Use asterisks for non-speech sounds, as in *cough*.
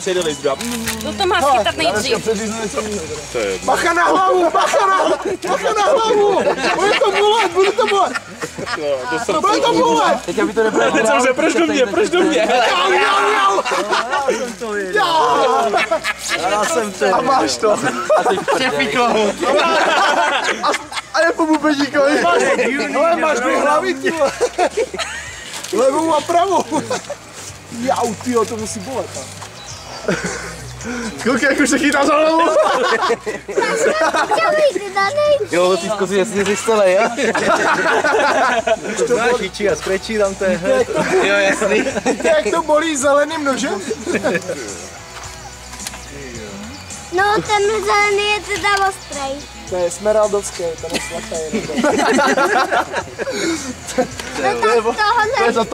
Sejde drop. Kdo to má chytat nejdřív? Bacha na hlavu, bacha na, bacha na hlavu! Bude to bolet, bude to bolet! Bude to bolet! Teď aby to nebylo Teď jsem se, proč do mě, proč do mě? Jau, jau, jau! Já jsem to. A máš to. A je po bubedíkovi. Ale máš dvě hlavy. Levou a pravou. Jau, tyjo, to musí bolet. no. *laughs* Koukej, jak už se chytá za hlavu. Jo, ty kozy jasně zjistili, jo? To máš jičí a skrečí tam to je. Jo, jasný. Jak to bolí zeleným nožem? *laughs* No, ten zelený je teda ostrý. To je smeraldovský, ten je svatý. No tak toho ne...